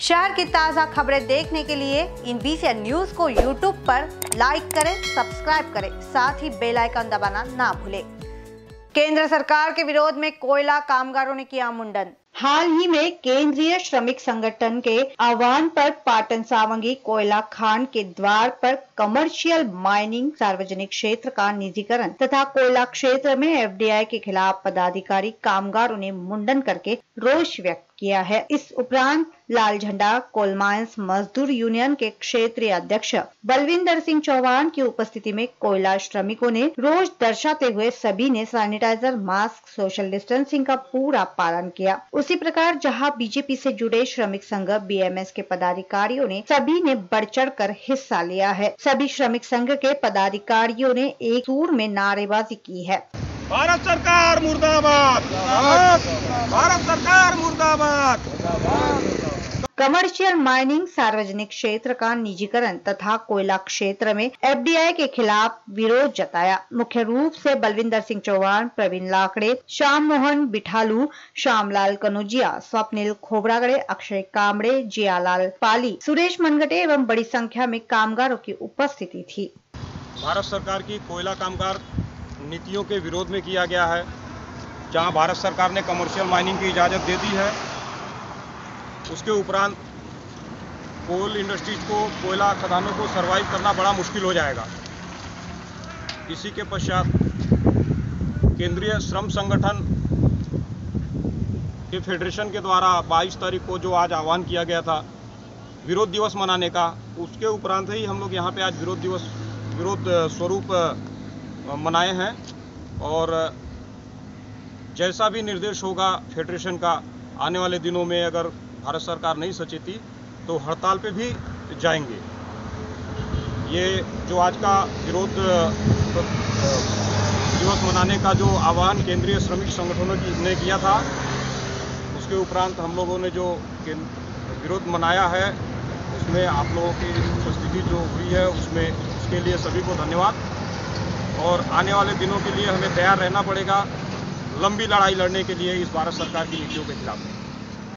शहर की ताज़ा खबरें देखने के लिए इन बीसीएन न्यूज़ को यूट्यूब पर लाइक करें सब्सक्राइब करें, साथ ही बेल आइकन दबाना ना भूलें। केंद्र सरकार के विरोध में कोयला कामगारों ने किया मुंडन। हाल ही में केंद्रीय श्रमिक संगठन के आह्वान पर पाटन सावंगी कोयला खान के द्वार पर कमर्शियल माइनिंग सार्वजनिक क्षेत्र का निजीकरण तथा कोयला क्षेत्र में एफडीआई के खिलाफ पदाधिकारी कामगारों ने मुंडन करके रोष व्यक्त किया है। इस उपरांत लाल झंडा कोलमाइंस मजदूर यूनियन के क्षेत्रीय अध्यक्ष बलविंदर सिंह चौहान की उपस्थिति में कोयला श्रमिकों ने रोज दर्शाते हुए सभी ने सैनिटाइजर, मास्क, सोशल डिस्टेंसिंग का पूरा पालन किया। उसी प्रकार जहाँ बीजेपी से जुड़े श्रमिक संघ, बीएमएस के पदाधिकारियों ने सभी ने बढ़ चढ़ कर हिस्सा लिया है। सभी श्रमिक संघ के पदाधिकारियों ने एक सूर में नारेबाजी की है। भारत सरकार, मुर्दाबाद। भारत सरकार मुर्दाबाद। कमर्शियल माइनिंग सार्वजनिक क्षेत्र का निजीकरण तथा कोयला क्षेत्र में एफडीआई के खिलाफ विरोध जताया। मुख्य रूप से बलविंदर सिंह चौहान प्रवीण लाकड़े श्याम मोहन बिठालू श्यामलाल कनौजिया स्वप्निल खोबरागड़े अक्षय कामड़े जियालाल पाली सुरेश मनगटे एवं बड़ी संख्या में कामगारों की उपस्थिति थी। भारत सरकार की कोयला कामगार नीतियों के विरोध में किया गया है। जहाँ भारत सरकार ने कमर्शियल माइनिंग की इजाज़त दे दी है, उसके उपरांत कोल इंडस्ट्रीज़ को, कोयला खदानों को सरवाइव करना बड़ा मुश्किल हो जाएगा। इसी के पश्चात केंद्रीय श्रम संगठन के फेडरेशन के द्वारा 22 तारीख को जो आज आह्वान किया गया था, विरोध दिवस मनाने का, उसके उपरांत ही हम लोग यहाँ पे आज विरोध दिवस, विरोध स्वरूप मनाए हैं। और जैसा भी निर्देश होगा फेडरेशन का, आने वाले दिनों में अगर भारत सरकार नहीं सचेती तो हड़ताल पे भी जाएँगे। ये जो आज का विरोध दिवस मनाने का जो आह्वान केंद्रीय श्रमिक संगठनों की, ने किया था, उसके उपरांत हम लोगों ने जो विरोध मनाया है, उसमें आप लोगों की उपस्थिति जो हुई है, उसमें उसके लिए सभी को धन्यवाद। और आने वाले दिनों के लिए हमें तैयार रहना पड़ेगा। लंबी लड़ाई लड़ने के लिए इस भारत सरकार की नीतियों के खिलाफ।